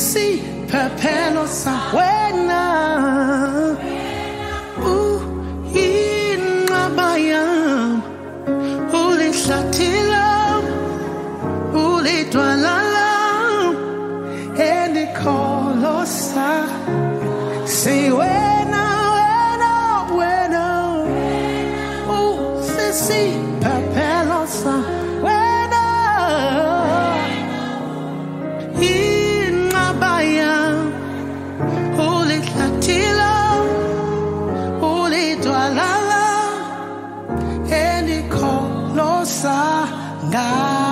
si pepeno sa wena u uh, inqabayam ulihlathilam ulidwalam God.